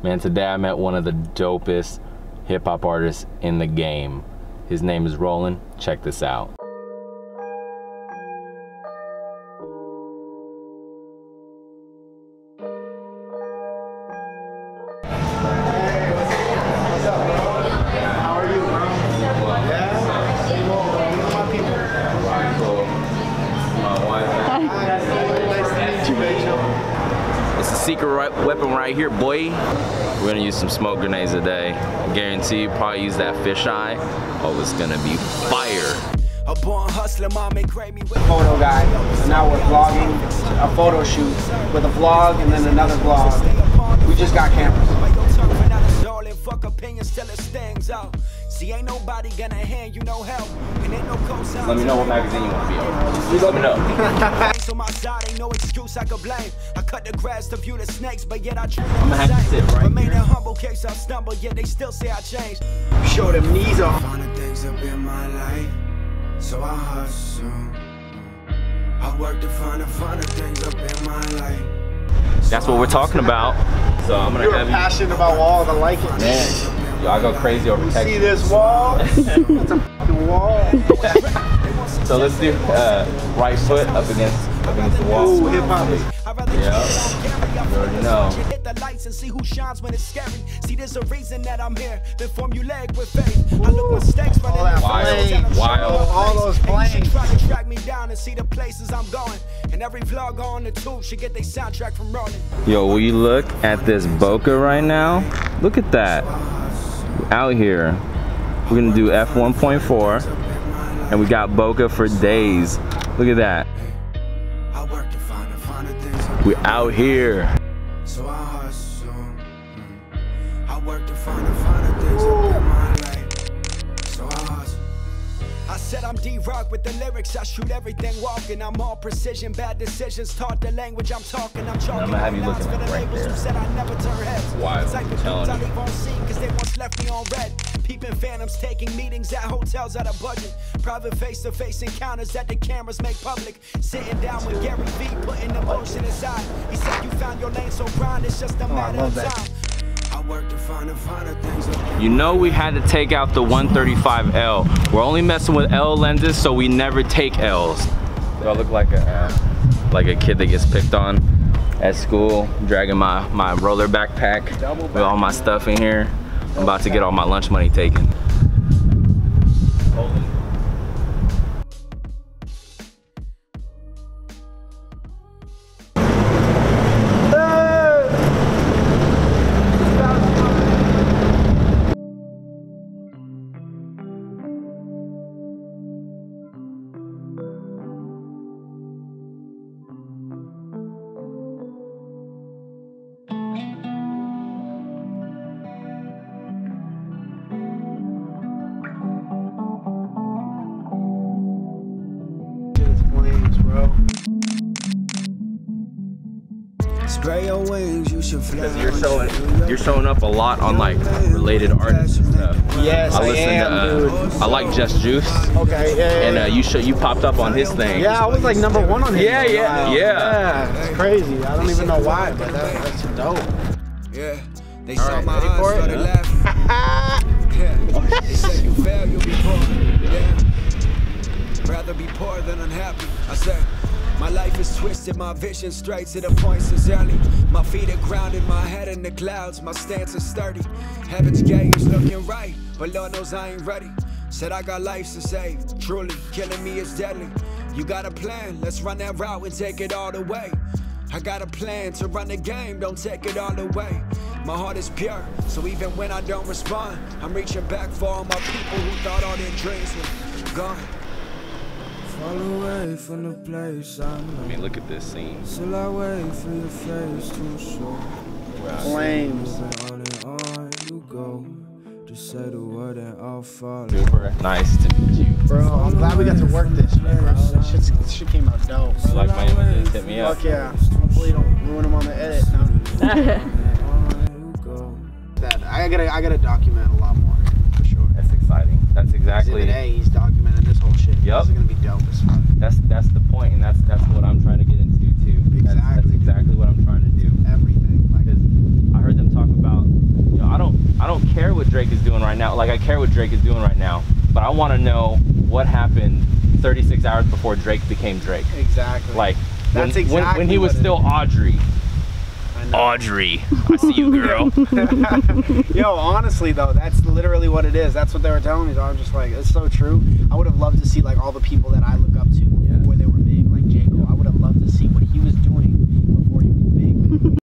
Man, today I met one of the dopest hip hop artists in the game. His name is Rowlan. Check this out. Secret right weapon right here, boy. We're gonna use some smoke grenades today. I guarantee you probably use that fisheye. Oh, it's gonna be fire. A born hustler, mom ain't grade me with photo guy. And now we're vlogging a photo shoot with a vlog and then another vlog. We just got cameras. Fuck opinions till it stands out. See, ain't nobody gonna hand you no help. And ain't no cosign. Let me know what magazine you wanna be on. Please let me know. on my side, ain't no excuse I could blame. I cut the grass to view the snakes, but yet I treat I'ma have to sit right Remain here. in humble case I stumble, yet they still say I changed. Show them knees off. Finding things up in my life, so I hustle. I work to find the finer things up in my life. That's what we're talking about. So I'm gonna You're have you. passionate about walls. I like it. Man, yo, I go crazy over You text. see this wall? It's a fucking wall. So let's do uh, right foot up against up against the wall. Ooh, hip hop. Yeah. keep it on camera. You already know. Hit the lights and see who shines when it's scary. See, there's a reason that I'm here. Then formulaic with faith. I look mistakes running All that out Wild, flames, and I'm wild. All those face. And flames. Try to track me down and see the places I'm going. And every vlog on the tube should get their soundtrack from Rowlan. Yo, will you look at this bokeh right now? Look at that. Out here. We're gonna do F1.4 and we got bokeh for days. Look at that. I work to find the finer things. We out here. So I hustle. Mm. I work to find the finer things D-Rock with the lyrics. I shoot everything walking. I'm all precision, bad decisions. Taught the language I'm talking. I'm talking. I'm gonna have you looking for the right labels there. who said I never turn heads. Like the I'm telling dudes I leave on scene because they once left me on red. Peeping phantoms, taking meetings at hotels at a budget. Private face-to-face encounters that the cameras make public. Sitting down with Gary Vee, putting emotion aside. He said you found your lane, so grind. It's just a oh, matter love of that. time. You know we had to take out the 135L. We're only messing with L lenses, so we never take L's. Do I look like a uh, like a kid that gets picked on at school, dragging my my roller backpack with all my stuff in here? I'm about to get all my lunch money taken. Spray your wings, you should fly. Because you're showing you're showing up a lot on like related artists and stuff. Yes, I, I listen am, to uh, dude. I like Just Juice, Okay, yeah, yeah, and uh, you show you popped up on his thing. Yeah, I was like number one on his. Yeah, yeah, yeah. Yeah, it's crazy. I don't even know why, but that, that's dope. Yeah, they All saw right, my ready eyes, for it? started laughing. Yeah, they said you fail, you'll be poor. Yeah, rather be poor than unhappy. I said. My life is twisted, my vision straight to the point sincerely. My feet are grounded, my head in the clouds, my stance is sturdy. Heaven's gate is looking right, but Lord knows I ain't ready. Said I got lives to save, truly, killing me is deadly. You got a plan, let's run that route and take it all the way. I got a plan to run the game, don't take it all away. My heart is pure, so even when I don't respond, I'm reaching back for all my people who thought all their dreams were gone. Fall away from the place I I mean, look at this scene. Till I wait for your face to show. Flames. On and on you go. Just say the word and I'll follow. Super nice to meet you. Bro, I'm glad we got to work this shit, bro. That shit, that shit came out dope. You like my images? Hit me up. Fuck yeah. Hopefully you don't ruin them on the edit. No. On you go. That I gotta, I gotta document a lot more for sure. That's exciting. That's exactly. Exhibit A, he's documenting this whole shit. Yup. This is gonna be dope as fuck. That's that's the point, and that's that's what I'm trying to get into too. That's, that's Exactly. exactly what I'm trying to do. Everything. Like I heard them talk about, you know, I don't I don't care what Drake is doing right now. Like I care what Drake is doing right now, but I want to know what happened 36 hours before Drake became Drake. Exactly. Like when, That's when, when he was still Aubrey. Aubrey, I see you, girl. Yo, honestly though, that's literally what it is. That's what they were telling me. So I'm just like, it's so true. I would have loved to see like all the people that I look up to